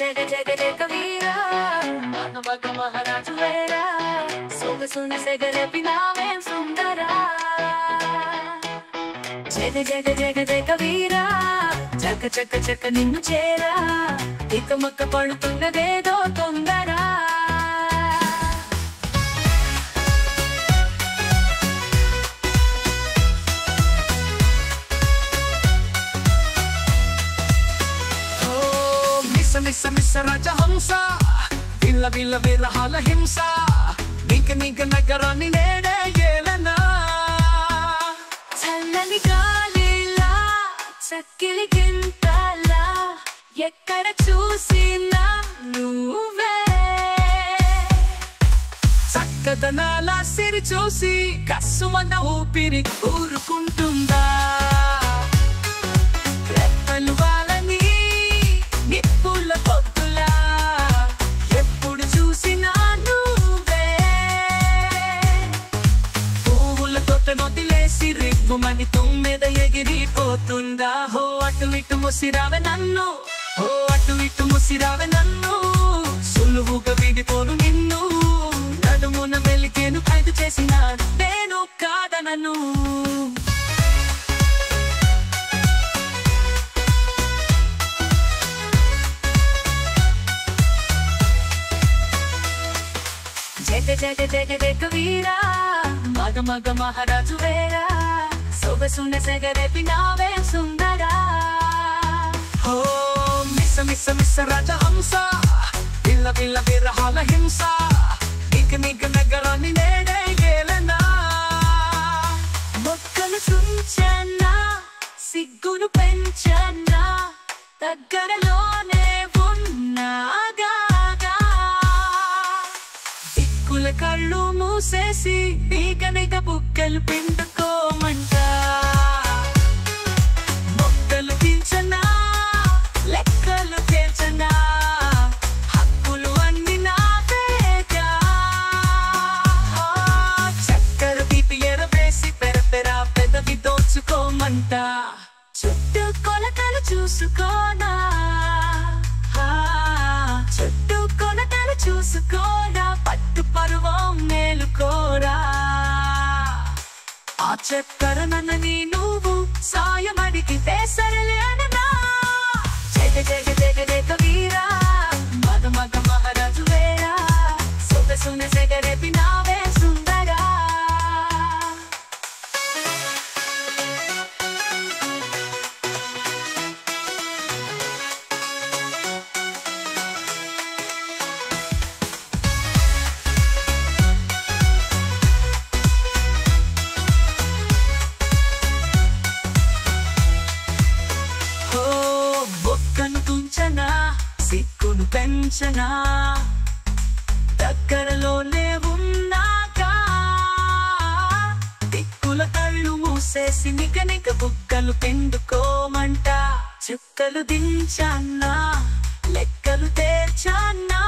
జగ జగ జగ వీరా మగ మగ మహారాజు వేరా సొగసున సెగరెపినావేం సుందరా. జగ జగ జగ జగ వీరా చక్క చక్క చక్క నిన్ను చేరా. ఇక మక్క పడుతున్నదేదో తొందర. మిస్స మిస్స రాజహంస. విల్ల విల్ల విరహాల హింస. నీక నీక నగరాన్ని నేడే ఏలనా. చల్లని గాలిలా చక్కిలి గింతలా ఎక్కడ చూసినా నువ్వే. చక్కదనాల సిరి చూసి కస్సుమన్న ఊపిరి ఊరుకుంటుందా? రివ్వుమని తుమ్మెద ఎగిరిపోతుందా? హో అటు ఇటు ముసిరావె నన్ను. హో అటు ఇటు ముసిరావె నన్ను. సులువుగా విడిపోను నిన్ను. నడుమున మెలికేను ఖైదు చేసిన నేను కాదనను జగ జగ జగ జగ వీరా మగ మగ మహారాజు వేరా. సొగసున సెగరెపినావేం సుందరా. ఓ మిస్స మిస్స మిస్స రాజహంస. పిల్ల పిల్ల విరహాల హింస. నీక నీక నగరాన్ని నేడే గేలనా మొక్కలు తుంచనా సిగ్గును పెంచనా. దగ్గరలోనే ఉన్నాగా. దిక్కుల కళ్ళు మూసేసి నీకనిక బుక్కలు పిండుకోమంట మొక్కలు తీర్చనా లెక్కలు తీర్చనా హక్కులు అన్ని నావేగా ఆ, చక్కెర తీపి ఎరవేసి పెరపెరా పెదవి దోచుకోమంట. చుట్టూ కొలతలు చూసుకోనా? ఆ, చుట్టూ ఆ చక్కరనని నువ్వు. సాయం అడిగితే సరలే అననా జగ జగ జగ జగ వీరా. మగ మగ మహారాజు వేరా. సొగసున సెగరెపినావే అంచనా దగ్గరలో దగ్గరలోనే దిక్కుల కళ్ళు మూసేసి నిక బుక్కలు పిండుకోమంట. చుక్కలు దించన్నా లెక్కలు తేర్చన్నా